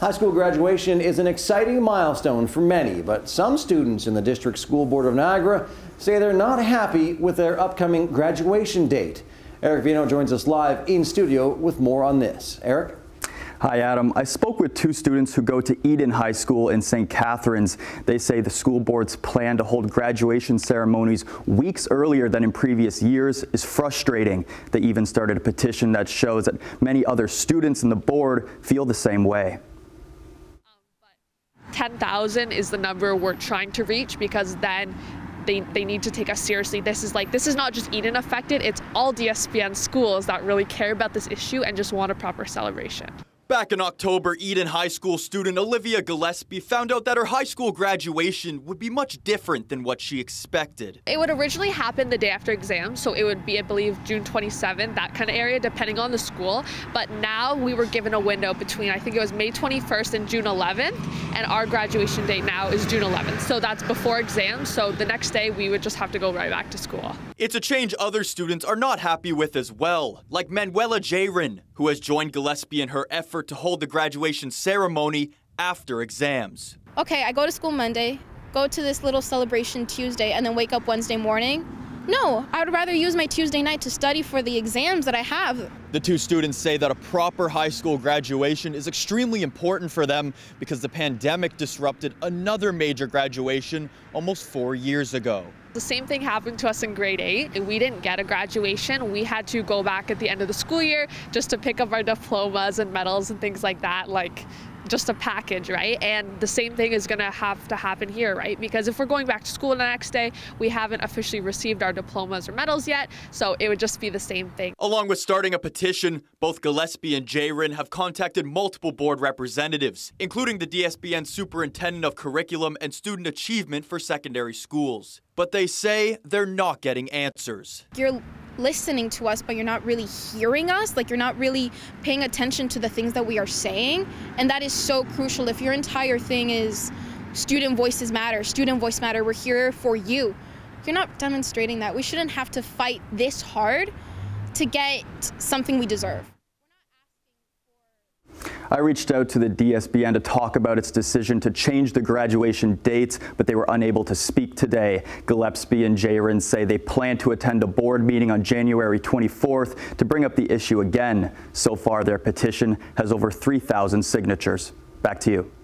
High school graduation is an exciting milestone for many, but some students in the District School Board of Niagara say they're not happy with their upcoming graduation date. Eric Vino joins us live in studio with more on this. Eric? Hi, Adam. I spoke with two students who go to Eden High School in St. Catharines. They say the school board's plan to hold graduation ceremonies weeks earlier than in previous years is frustrating. They even started a petition that shows that many other students in the board feel the same way. 10,000 is the number we're trying to reach because then they, they need to take us seriously. This is like, this is not just Eden affected, it's all DSBN schools that really care about this issue and just want a proper celebration. Back in October, Eden High School student Olivia Gillespie found out that her high school graduation would be much different than what she expected. It would originally happen the day after exams, so it would be, I believe, June 27th, that kind of area, depending on the school. But now we were given a window between, I think it was May 21st and June 11th, and our graduation date now is June 11th. So that's before exams, so the next day we would just have to go right back to school. It's a change other students are not happy with as well, like Manuela Jaren, who has joined Gillespie in her effort to hold the graduation ceremony after exams. Okay, I go to school Monday, go to this little celebration Tuesday, and then wake up Wednesday morning. No, I would rather use my Tuesday night to study for the exams that I have. The two students say that a proper high school graduation is extremely important for them because the pandemic disrupted another major graduation almost four years ago. The same thing happened to us in grade 8. We didn't get a graduation. We had to go back at the end of the school year just to pick up our diplomas and medals and things like that. Like just a package, right? And the same thing is going to have to happen here, right? Because if we're going back to school the next day, we haven't officially received our diplomas or medals yet, so it would just be the same thing. Along with starting a petition, both Gillespie and Jaren have contacted multiple board representatives, including the DSBN Superintendent of Curriculum and Student Achievement for secondary schools. But they say they're not getting answers. You're listening to us, but you're not really hearing us. Like you're not really paying attention to the things that we are saying. And that is so crucial. If your entire thing is student voices matter, student voice matter, we're here for you. You're not demonstrating that. We shouldn't have to fight this hard to get something we deserve. I reached out to the DSBN to talk about its decision to change the graduation dates, but they were unable to speak today. Gillespie and Jaren say they plan to attend a board meeting on January 24th to bring up the issue again. So far, their petition has over 3,000 signatures. Back to you.